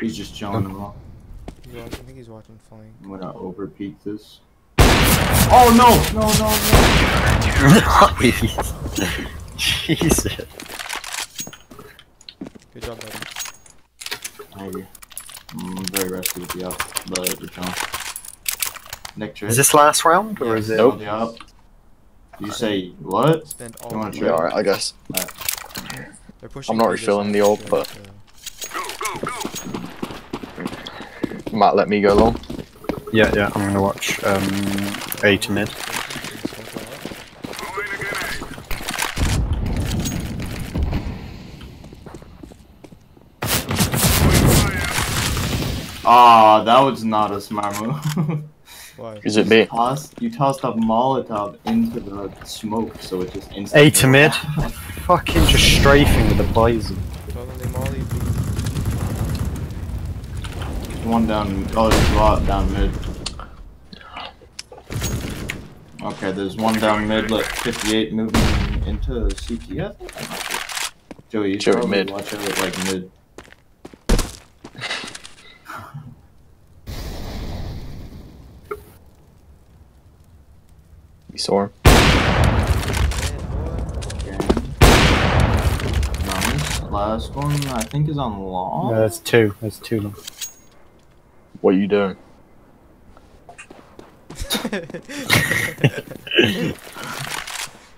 He's just chilling. along. He's watching, I think he's watching flank. I'm gonna overpeak this. Oh no! No, no, Jesus. Good job, buddy. no! Maybe. I'm very rusty with the AWP, but good job. Nick trick. Is this last round or is it? Nope. Up. You say what? Spend all You wanna try? Yeah, alright, I guess. They're pushing I'm not refilling the one, ult, straight, but- so- Might let me go long. Yeah, yeah. I'm gonna watch um, A to mid. Ah, that was not a smart move. Why? Is it B? tossed, you tossed a Molotov into the smoke, so it just instantly. A to mid. Fucking just strafing with the poison. One down. Oh, there's a lot down mid. Okay, there's one down mid. Let 58 moving into CT. I think. I'm not sure. Joey, you should Joey, mid. watch out at like mid. You saw him. Okay. Nice. Last one, I think, is on long. No, there's two. That's two. long. What are you doing?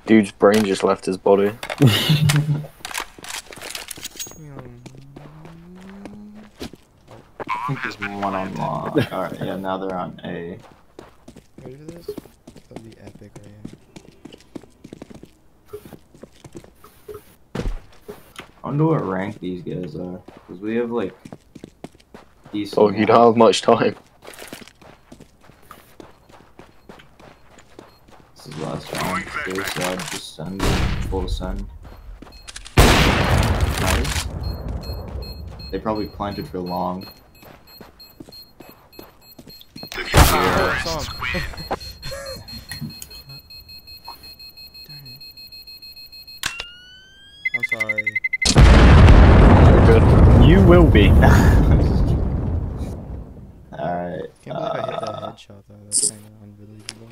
Dude's brain just left his body. I think there's one on long. Alright, yeah, now they're on A. Ready for this? That'd be epic right here. I wonder what rank these guys are. Because we have like. Decent Oh, you don't have much time. This is last round. Too, so I'd just send full send. Nice. They probably planted for long. I saw him. Darn it. I'm sorry. You're good. You will be. Alright. Can't believe I hit that Uh, headshot though. That's kind of unbelievable.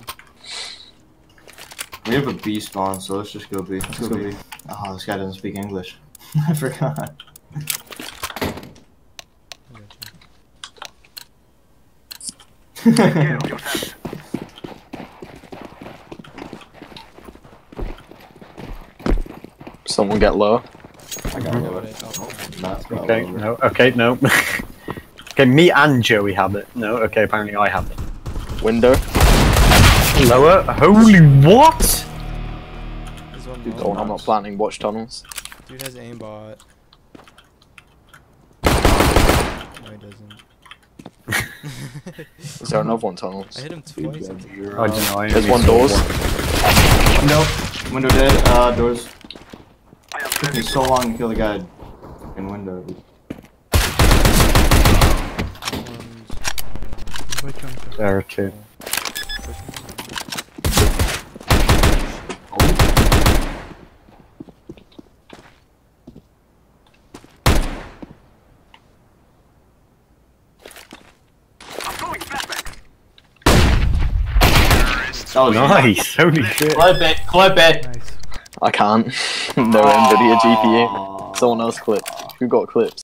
we have a B spawn, so let's just go B. Let's go B. Oh, this guy doesn't speak English. I forgot. I gotcha. Someone get low. I got Yeah, it. but it- That's got Okay, no. Okay, no. okay, me and Joey have it. No, okay, apparently I have it. Window. Lower? Holy what? Dude. Oh, I'm not planning watch tunnels. Dude has aimbot. No, he doesn't. Is there another one tunnels? I hit him Dude, twice. yeah, and- I don't know. I There's one doors. Window. Window dead. Uh, doors. Took me so long to kill the guy. Fucking window. Dude. one's, There are two. That was Nice. Holy shit. Clip it. Clip it. I can't. no NVIDIA GPU. Someone else clip. Who got clips?